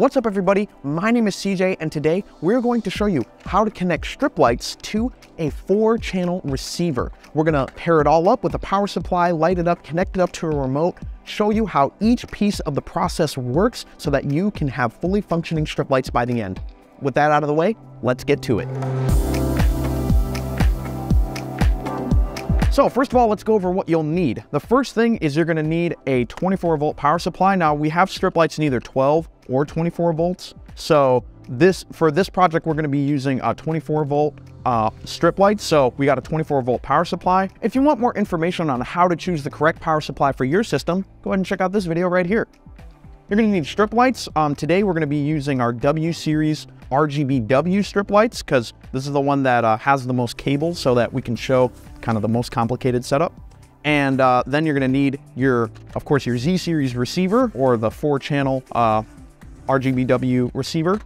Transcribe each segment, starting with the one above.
What's up everybody? My name is CJ and today we're going to show you how to connect strip lights to a four channel receiver. We're gonna pair it all up with a power supply, light it up, connect it up to a remote, show you how each piece of the process works so that you can have fully functioning strip lights by the end. With that out of the way, let's get to it. So first of all, let's go over what you'll need. The first thing is you're gonna need a 24 volt power supply. Now we have strip lights in either 12 or 24 volts. So this for this project, we're gonna be using a 24 volt uh, strip lights. So we got a 24 volt power supply. If you want more information on how to choose the correct power supply for your system, go ahead and check out this video right here. You're gonna need strip lights. Um, today we're gonna be using our W series RGBW strip lights because this is the one that uh, has the most cables so that we can show kind of the most complicated setup. And uh, then you're gonna need your, of course, your Z series receiver or the four channel uh, RGBW receiver.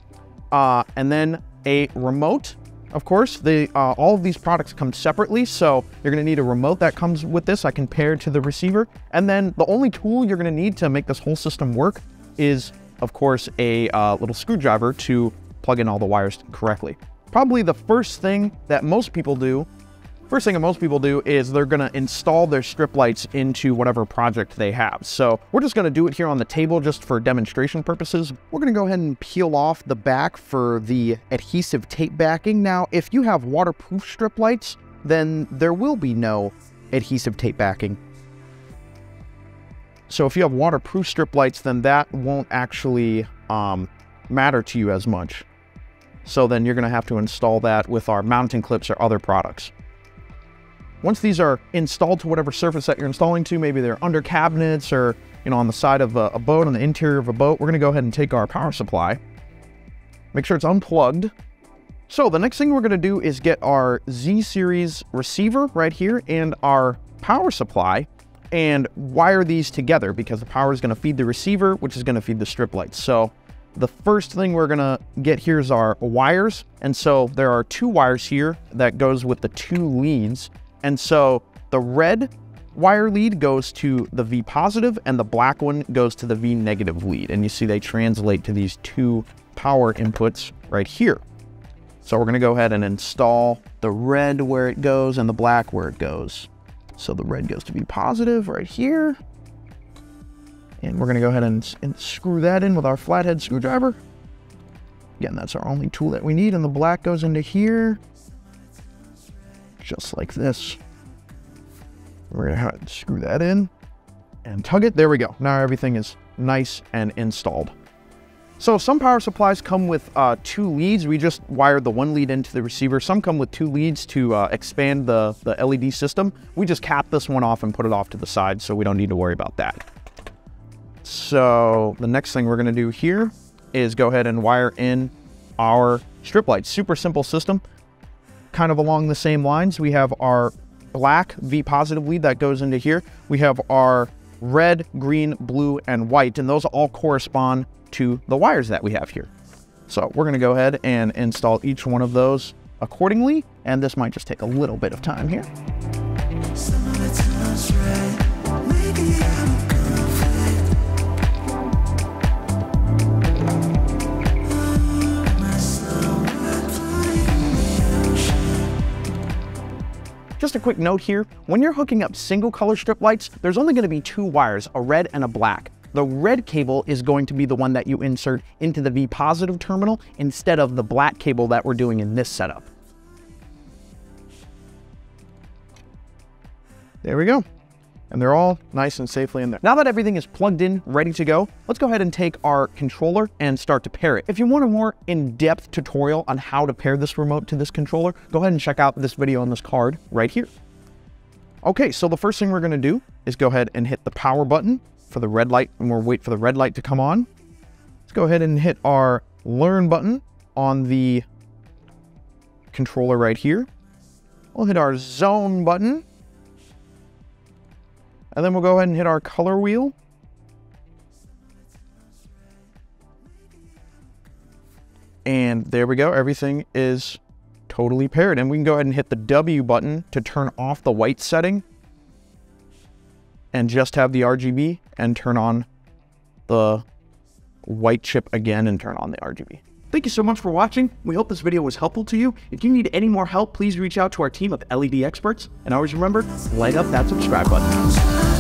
Uh, and then a remote of course, the, uh, all of these products come separately, so you're gonna need a remote that comes with this I can pair to the receiver. And then the only tool you're gonna need to make this whole system work is, of course, a uh, little screwdriver to plug in all the wires correctly. Probably the first thing that most people do First thing that most people do is they're gonna install their strip lights into whatever project they have. So we're just gonna do it here on the table just for demonstration purposes. We're gonna go ahead and peel off the back for the adhesive tape backing. Now, if you have waterproof strip lights, then there will be no adhesive tape backing. So if you have waterproof strip lights, then that won't actually um, matter to you as much. So then you're gonna have to install that with our mounting clips or other products. Once these are installed to whatever surface that you're installing to, maybe they're under cabinets or you know on the side of a, a boat, on the interior of a boat, we're gonna go ahead and take our power supply, make sure it's unplugged. So the next thing we're gonna do is get our Z-Series receiver right here and our power supply and wire these together because the power is gonna feed the receiver, which is gonna feed the strip lights. So the first thing we're gonna get here is our wires. And so there are two wires here that goes with the two leads. And so the red wire lead goes to the V positive and the black one goes to the V negative lead. And you see they translate to these two power inputs right here. So we're gonna go ahead and install the red where it goes and the black where it goes. So the red goes to V positive right here. And we're gonna go ahead and, and screw that in with our flathead screwdriver. Again, that's our only tool that we need. And the black goes into here just like this. We're gonna have to screw that in and tug it. There we go. Now everything is nice and installed. So some power supplies come with uh, two leads. We just wired the one lead into the receiver. Some come with two leads to uh, expand the, the LED system. We just cap this one off and put it off to the side so we don't need to worry about that. So the next thing we're gonna do here is go ahead and wire in our strip lights. Super simple system kind of along the same lines, we have our black V positive lead that goes into here. We have our red, green, blue, and white, and those all correspond to the wires that we have here. So we're gonna go ahead and install each one of those accordingly, and this might just take a little bit of time here. Just a quick note here, when you're hooking up single color strip lights, there's only gonna be two wires, a red and a black. The red cable is going to be the one that you insert into the V positive terminal instead of the black cable that we're doing in this setup. There we go and they're all nice and safely in there. Now that everything is plugged in, ready to go, let's go ahead and take our controller and start to pair it. If you want a more in-depth tutorial on how to pair this remote to this controller, go ahead and check out this video on this card right here. Okay, so the first thing we're gonna do is go ahead and hit the power button for the red light, and we'll wait for the red light to come on. Let's go ahead and hit our learn button on the controller right here. We'll hit our zone button and then we'll go ahead and hit our color wheel. And there we go. Everything is totally paired. And we can go ahead and hit the W button to turn off the white setting and just have the RGB and turn on the white chip again and turn on the RGB. Thank you so much for watching. We hope this video was helpful to you. If you need any more help, please reach out to our team of LED experts. And always remember, light up that subscribe button.